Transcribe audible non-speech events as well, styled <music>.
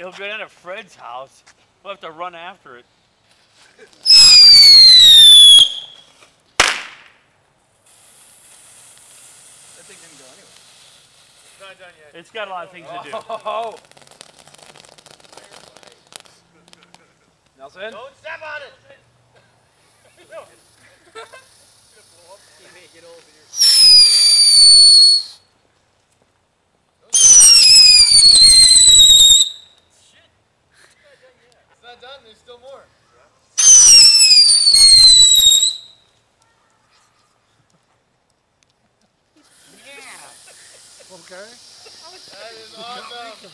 It'll go down to Fred's house. We'll have to run after it. That thing didn't go anywhere. It's not done yet. It's got a lot of things to do. Oh. Nelson? Don't step on it. <laughs> <laughs> <laughs> It's not done. There's still more. Okay. That is awesome.